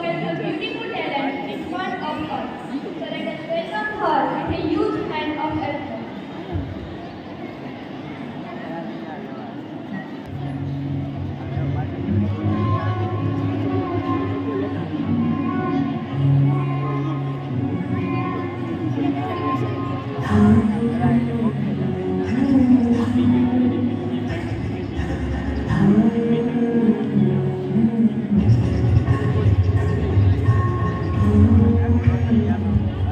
when her beautiful talent is one of us. Gracias.